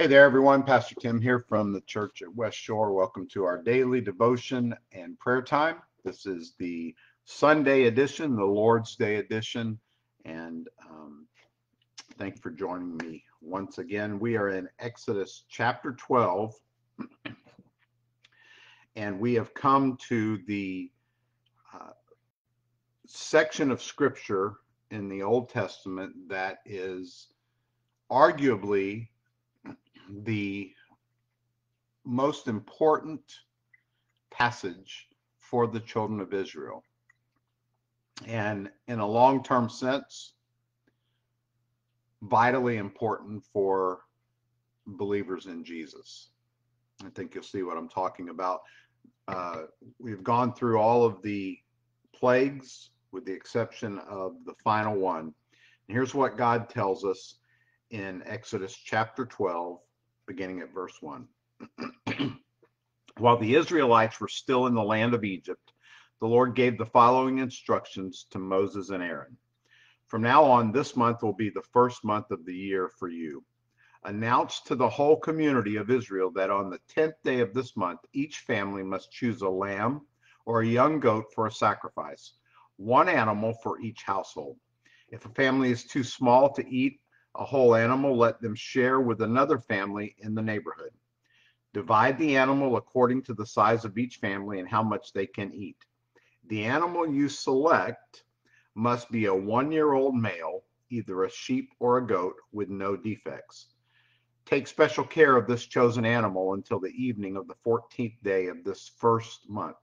Hey there, everyone. Pastor Tim here from the church at West Shore. Welcome to our daily devotion and prayer time. This is the Sunday edition, the Lord's Day edition. And um, thank you for joining me once again. We are in Exodus chapter 12, and we have come to the uh, section of scripture in the Old Testament that is arguably the most important passage for the children of Israel. And in a long term sense, vitally important for believers in Jesus. I think you'll see what I'm talking about. Uh, we've gone through all of the plagues with the exception of the final one. And here's what God tells us in Exodus chapter 12, beginning at verse 1. While the Israelites were still in the land of Egypt, the Lord gave the following instructions to Moses and Aaron. From now on, this month will be the first month of the year for you. Announce to the whole community of Israel that on the 10th day of this month, each family must choose a lamb or a young goat for a sacrifice, one animal for each household. If a family is too small to eat a whole animal, let them share with another family in the neighborhood. Divide the animal according to the size of each family and how much they can eat. The animal you select must be a one year old male, either a sheep or a goat, with no defects. Take special care of this chosen animal until the evening of the 14th day of this first month.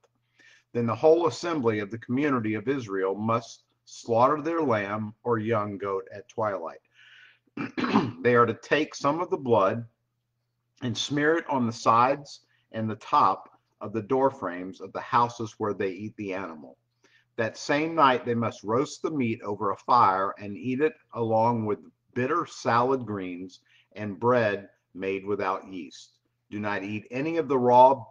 Then the whole assembly of the community of Israel must slaughter their lamb or young goat at twilight. they are to take some of the blood and smear it on the sides and the top of the door frames of the houses where they eat the animal. That same night they must roast the meat over a fire and eat it along with bitter salad greens and bread made without yeast. Do not eat any of the raw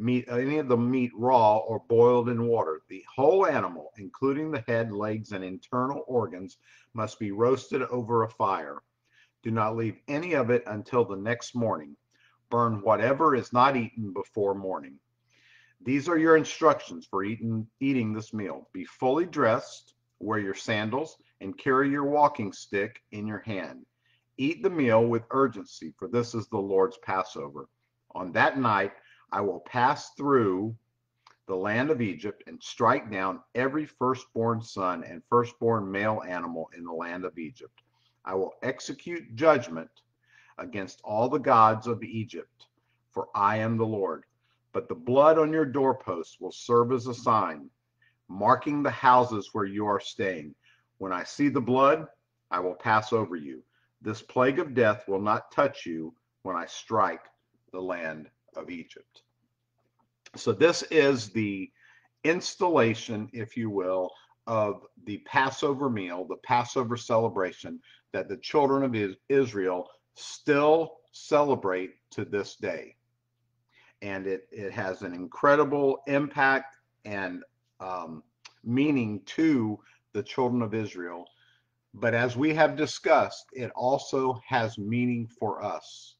meat any of the meat raw or boiled in water. The whole animal, including the head, legs, and internal organs, must be roasted over a fire. Do not leave any of it until the next morning. Burn whatever is not eaten before morning. These are your instructions for eating, eating this meal. Be fully dressed, wear your sandals, and carry your walking stick in your hand. Eat the meal with urgency, for this is the Lord's Passover. On that night, I will pass through the land of Egypt and strike down every firstborn son and firstborn male animal in the land of Egypt. I will execute judgment against all the gods of Egypt, for I am the Lord. But the blood on your doorposts will serve as a sign, marking the houses where you are staying. When I see the blood, I will pass over you. This plague of death will not touch you when I strike the land of Egypt. So, this is the installation, if you will, of the Passover meal, the Passover celebration that the children of Israel still celebrate to this day. And it, it has an incredible impact and um, meaning to the children of Israel. But as we have discussed, it also has meaning for us,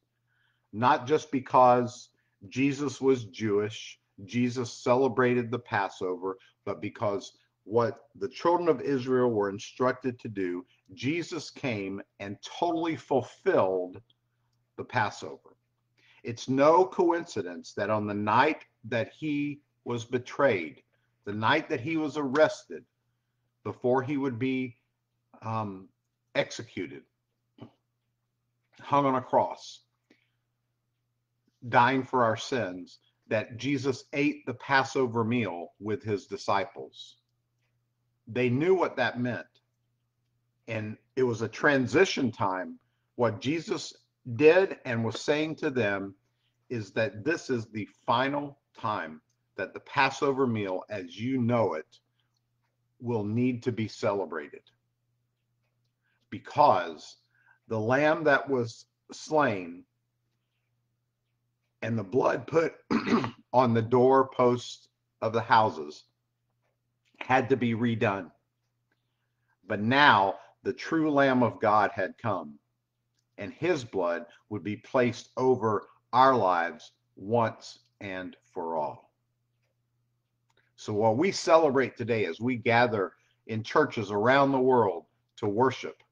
not just because Jesus was Jewish, Jesus celebrated the Passover, but because what the children of Israel were instructed to do, Jesus came and totally fulfilled the Passover. It's no coincidence that on the night that he was betrayed, the night that he was arrested, before he would be um, executed, hung on a cross, dying for our sins, that Jesus ate the Passover meal with his disciples they knew what that meant. And it was a transition time. What Jesus did and was saying to them is that this is the final time that the Passover meal, as you know it, will need to be celebrated. Because the lamb that was slain and the blood put on the doorposts of the houses had to be redone. But now the true Lamb of God had come, and his blood would be placed over our lives once and for all. So while we celebrate today as we gather in churches around the world to worship,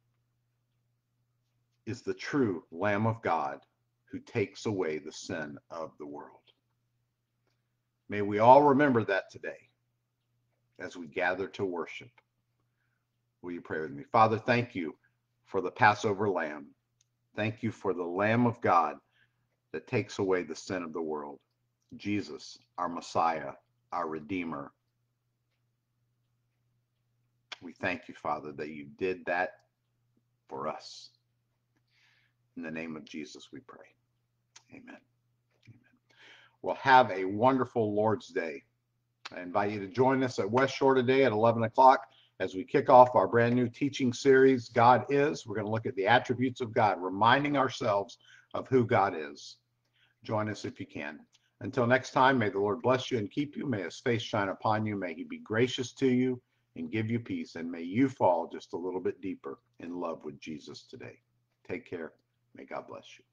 is the true Lamb of God who takes away the sin of the world. May we all remember that today as we gather to worship. Will you pray with me? Father, thank you for the Passover lamb. Thank you for the Lamb of God that takes away the sin of the world. Jesus, our Messiah, our Redeemer. We thank you, Father, that you did that for us. In the name of Jesus, we pray. Amen. Amen. Well, have a wonderful Lord's Day. I invite you to join us at West Shore today at 11 o'clock as we kick off our brand new teaching series, God is. We're going to look at the attributes of God, reminding ourselves of who God is. Join us if you can. Until next time, may the Lord bless you and keep you. May his face shine upon you. May he be gracious to you and give you peace. And may you fall just a little bit deeper in love with Jesus today. Take care. May God bless you.